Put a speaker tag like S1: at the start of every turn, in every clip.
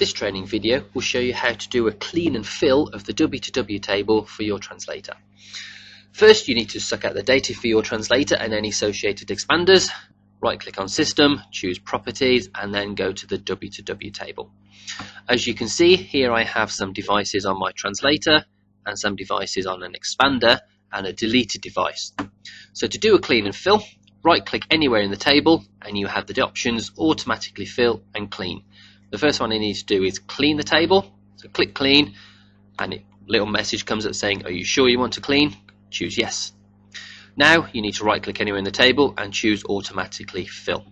S1: This training video will show you how to do a clean and fill of the W2W table for your translator. First you need to suck out the data for your translator and any associated expanders. Right click on System, choose Properties and then go to the W2W table. As you can see here I have some devices on my translator and some devices on an expander and a deleted device. So to do a clean and fill, right click anywhere in the table and you have the options automatically fill and clean. The first one you need to do is clean the table. So click clean and a little message comes up saying are you sure you want to clean? Choose yes. Now you need to right click anywhere in the table and choose automatically fill.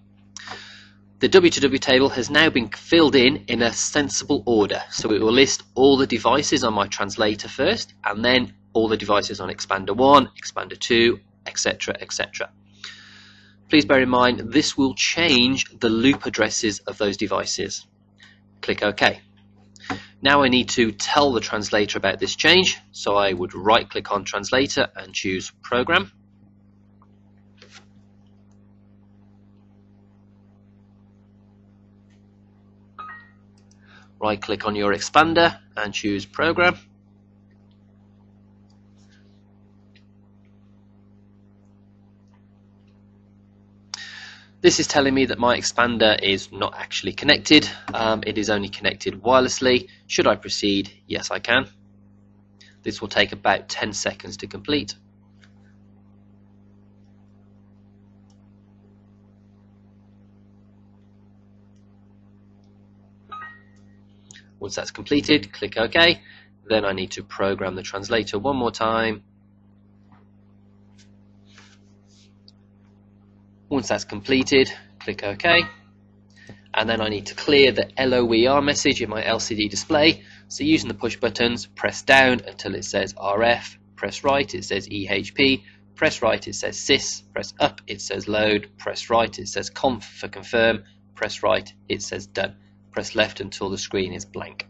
S1: The W2W table has now been filled in in a sensible order. So it will list all the devices on my translator first and then all the devices on Expander 1, Expander 2, etc. etc. Please bear in mind this will change the loop addresses of those devices. Click OK. Now I need to tell the translator about this change, so I would right click on translator and choose program. Right click on your expander and choose program. This is telling me that my expander is not actually connected. Um, it is only connected wirelessly. Should I proceed? Yes, I can. This will take about 10 seconds to complete. Once that's completed, click OK. Then I need to program the translator one more time Once that's completed, click OK. And then I need to clear the LOER message in my LCD display. So using the push buttons, press down until it says RF, press right, it says EHP, press right, it says sys, press up, it says load, press right, it says conf for confirm, press right, it says done. Press left until the screen is blank.